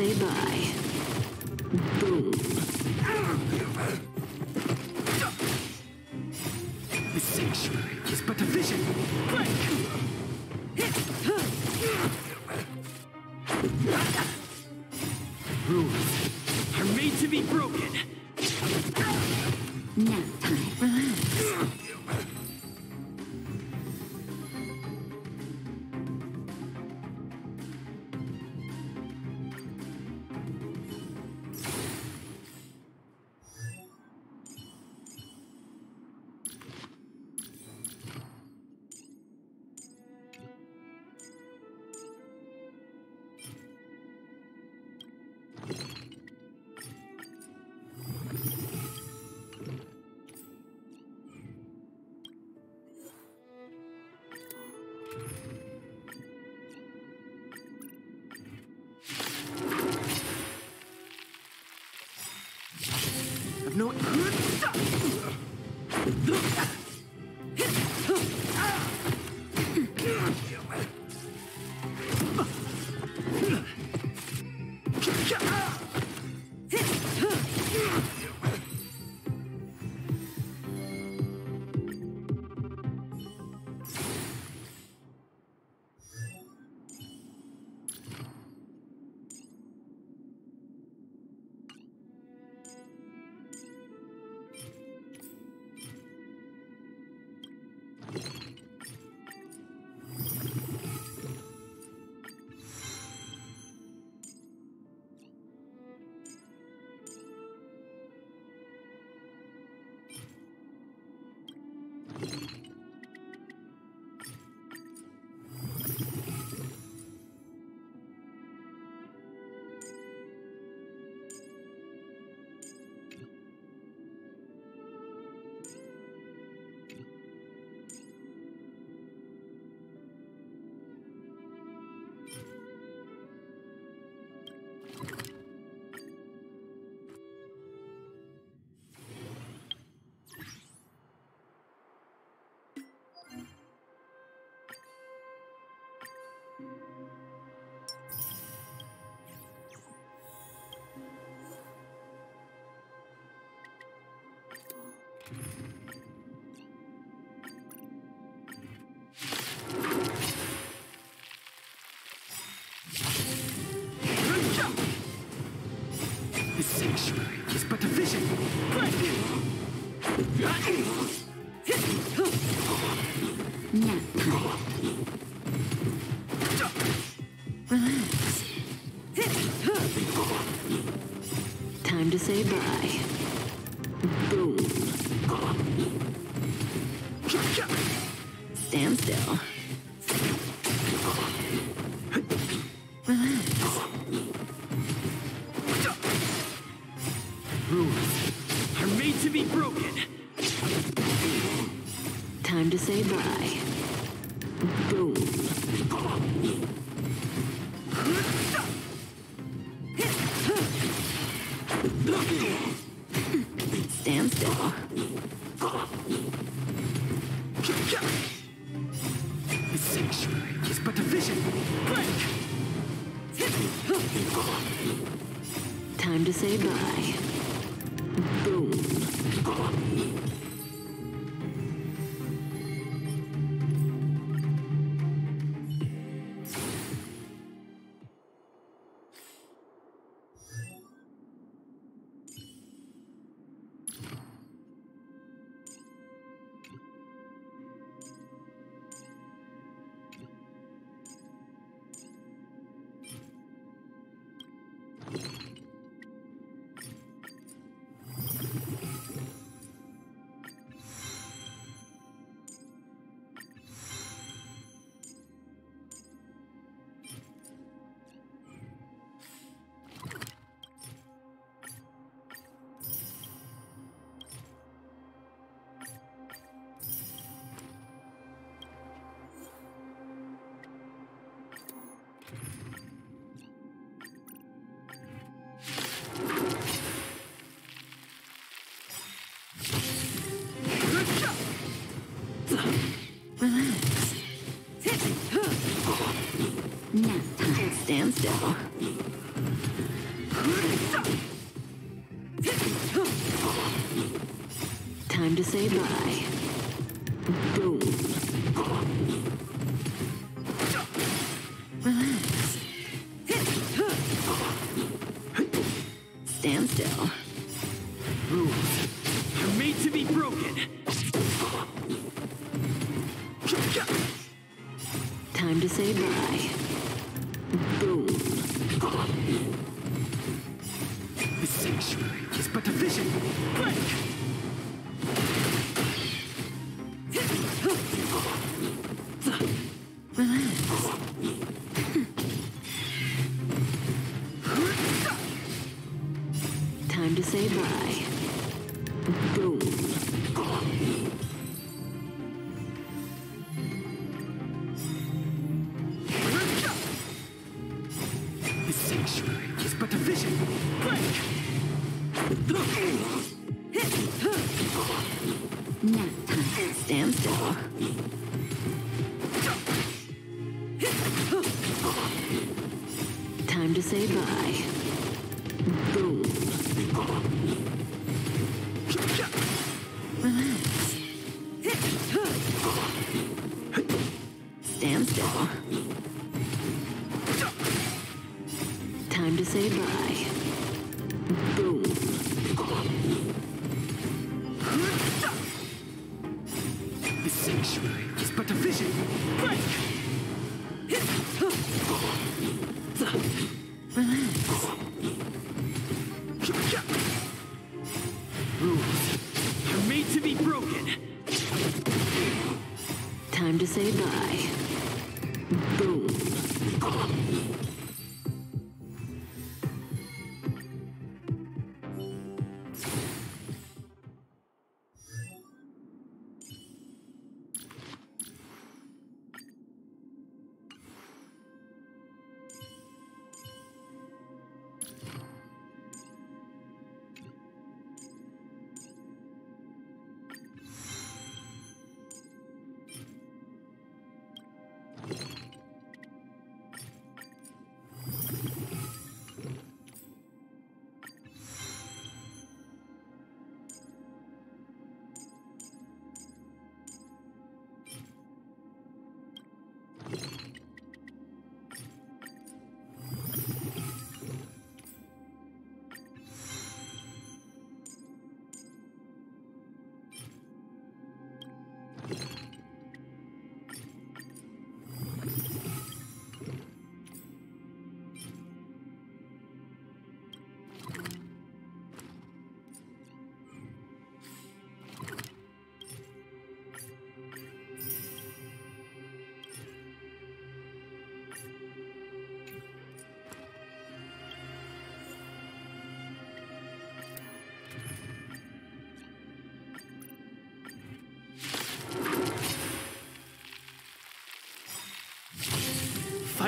say bye. Boom. The sanctuary is but a vision. Break! no... say bye. Boom. Stand still. Relax. Stand still. Time to say bye. Boom. Relax. Stand still. Rules. They're made to be broken. Time to say bye. Boom. The sanctuary is but a vision. Break! Is but a vision. Break! Nap time. Stand still. Time to say bye.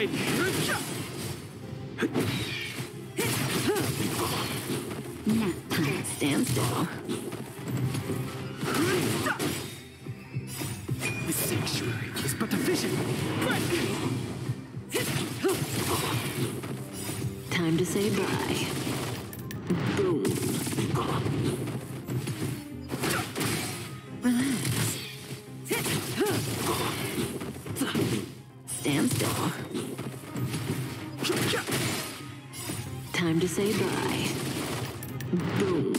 Fight! Nap time. Stand still. The sanctuary is but a vision. Time to say bye. Boom. Relax. Stand still. Time to say bye. Boom.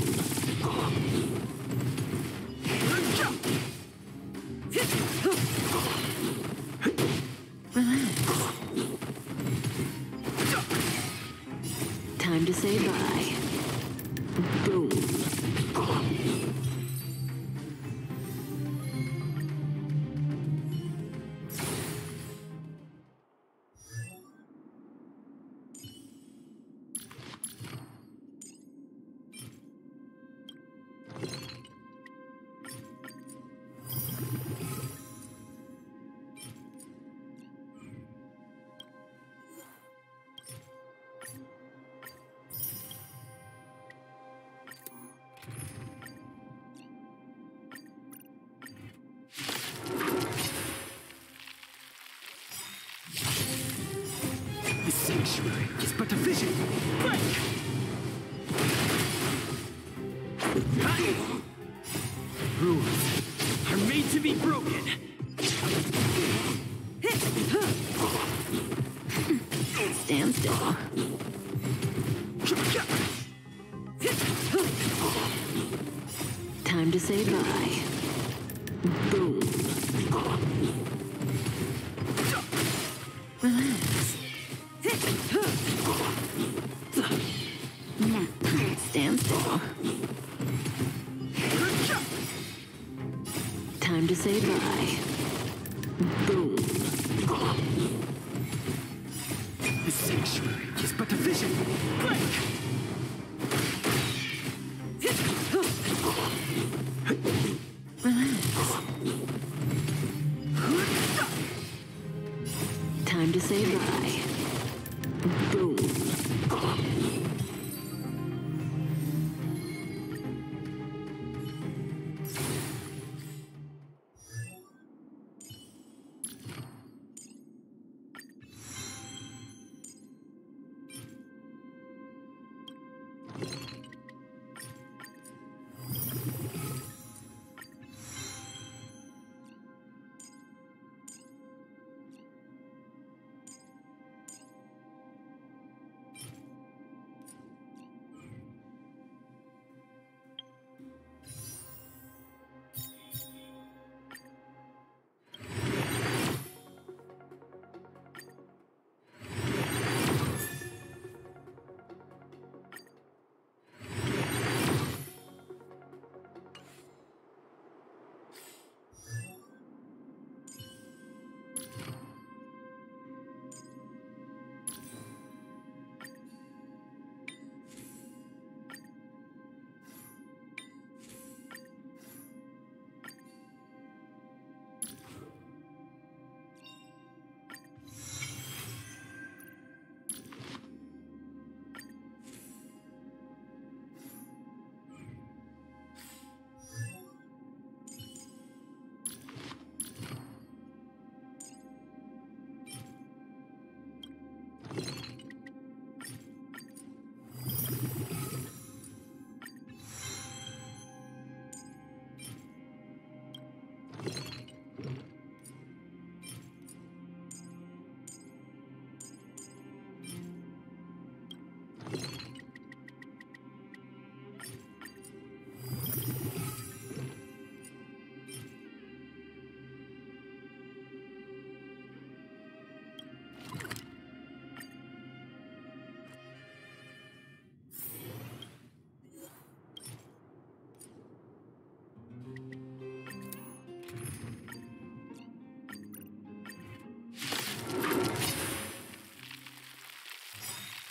say bye. Boom. Relax. Now, stand still. Time to say bye.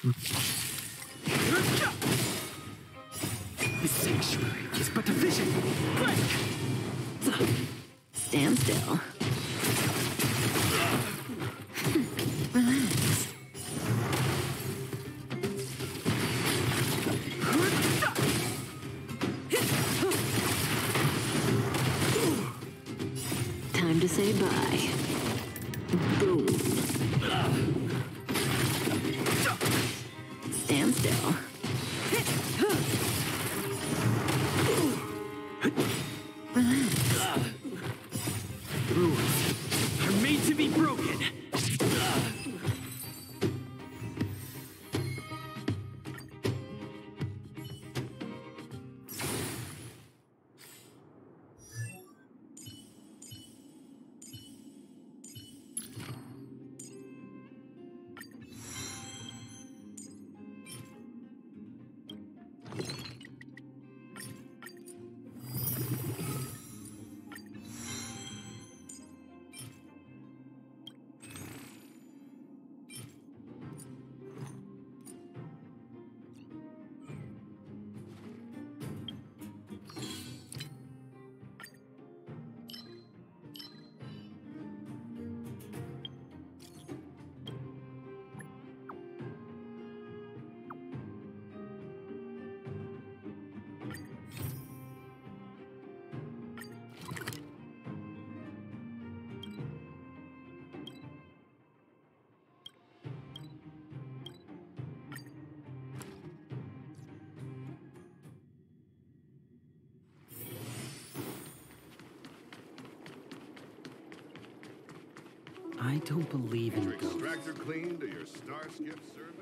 The sanctuary is but a vision. Stand still. Don't believe in ghosts. extractor your star skip serviced?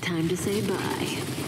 Time to say bye.